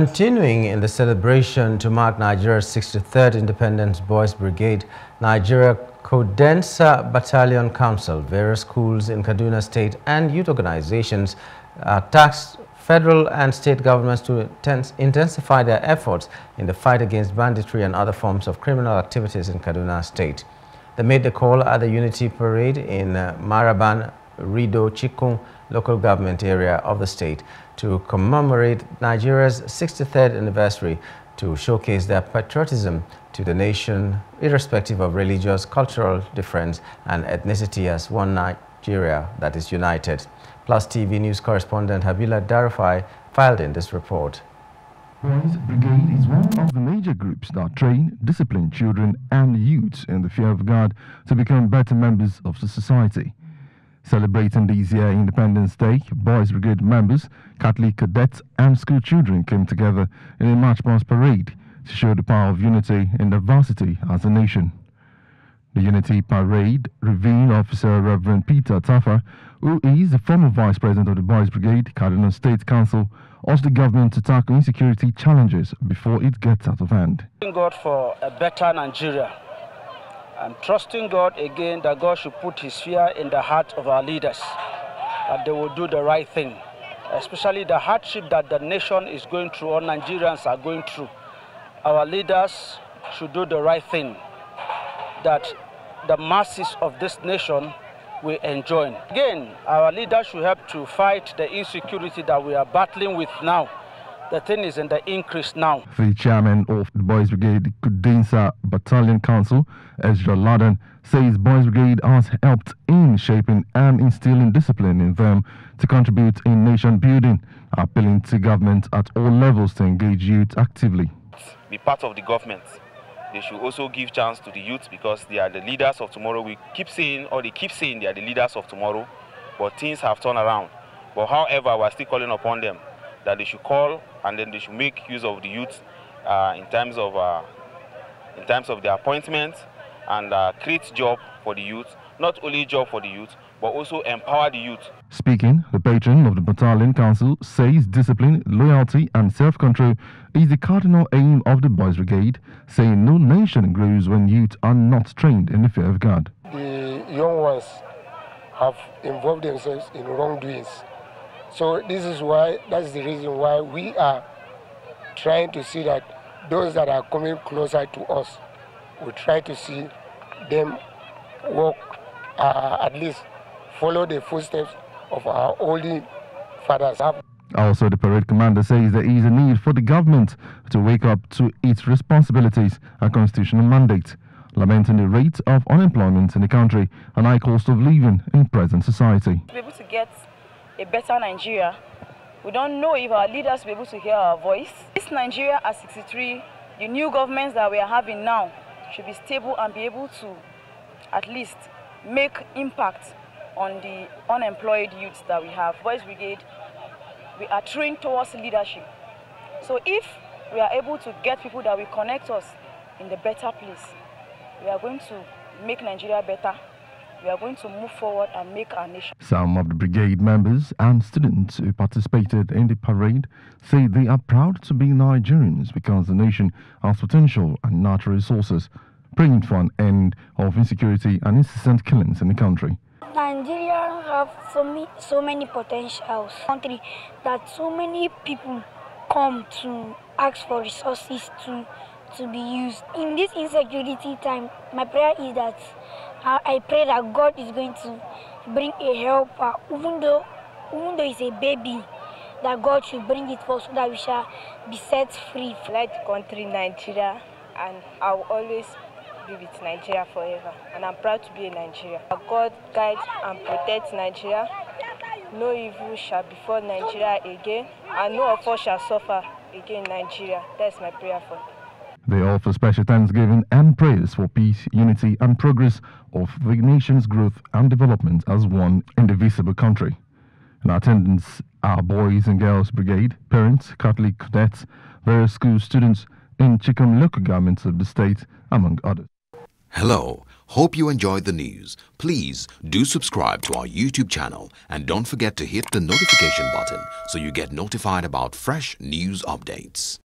Continuing in the celebration to mark Nigeria's 63rd Independence Boys Brigade, Nigeria Kudensa Battalion Council, various schools in Kaduna State and youth organizations uh, tasked federal and state governments to intensify their efforts in the fight against banditry and other forms of criminal activities in Kaduna State. They made the call at the Unity Parade in uh, Maraban, Rido, Chikun local government area of the state to commemorate Nigeria's 63rd anniversary to showcase their patriotism to the nation, irrespective of religious, cultural difference and ethnicity as one Nigeria that is united. Plus TV news correspondent Habila Darafai filed in this report. Boys Brigade is one of the major groups that train, discipline children and youths in the fear of God to become better members of the society. Celebrating this year Independence Day, Boys Brigade members, Catholic cadets and school children came together in a march past parade to show the power of unity and diversity as a nation. The Unity Parade revealed Officer Reverend Peter Taffa, who is the former Vice President of the Boys Brigade, Kaduna State Council, asked the government to tackle insecurity challenges before it gets out of hand. Thank God for a better Nigeria I'm trusting God again that God should put his fear in the heart of our leaders, that they will do the right thing, especially the hardship that the nation is going through, or Nigerians are going through. Our leaders should do the right thing, that the masses of this nation will enjoy. Again, our leaders should help to fight the insecurity that we are battling with now the thing is in the increase now. The chairman of the Boys Brigade Kudensa Battalion Council, Ezra Laden, says Boys Brigade has helped in shaping and instilling discipline in them to contribute in nation building, appealing to government at all levels to engage youth actively. Be part of the government. They should also give chance to the youth because they are the leaders of tomorrow. We keep saying, or they keep saying they are the leaders of tomorrow, but things have turned around. But however, we're still calling upon them that they should call and then they should make use of the youth uh, in terms of uh, in terms of their appointments and uh, create job for the youth, not only job for the youth, but also empower the youth. Speaking, the patron of the Battalion Council says discipline, loyalty and self-control is the cardinal aim of the Boys Brigade, saying no nation grows when youth are not trained in the fear of God. The young ones have involved themselves in wrongdoings so this is why, that's the reason why we are trying to see that those that are coming closer to us, we try to see them walk, uh, at least follow the footsteps of our holy fathers. Also, the parade commander says there is a need for the government to wake up to its responsibilities and constitutional mandate, lamenting the rate of unemployment in the country and high cost of living in present society. To be able to get a better Nigeria. We don't know if our leaders will be able to hear our voice. This Nigeria at 63, the new governments that we are having now should be stable and be able to at least make impact on the unemployed youths that we have. Boys Brigade, we are trained towards leadership. So if we are able to get people that will connect us in the better place, we are going to make Nigeria better we are going to move forward and make our nation. Some of the brigade members and students who participated in the parade say they are proud to be Nigerians because the nation has potential and natural resources, praying for an end of insecurity and incessant killings in the country. Nigeria have so many, so many potentials, country that so many people come to ask for resources to to be used. In this insecurity time, my prayer is that I pray that God is going to bring a helper, even though, even though it's a baby, that God should bring it for so that we shall be set free. Like the country Nigeria, and I will always be with Nigeria forever. And I'm proud to be a Nigerian. God guide and protect Nigeria. No evil shall befall Nigeria again, and no of us shall suffer again in Nigeria. That's my prayer for they offer special thanksgiving and prayers for peace, unity, and progress of the nation's growth and development as one indivisible country. In attendance are Boys and Girls Brigade, parents, Catholic cadets, various school students in Chikun local governments of the state, among others. Hello, hope you enjoyed the news. Please do subscribe to our YouTube channel and don't forget to hit the notification button so you get notified about fresh news updates.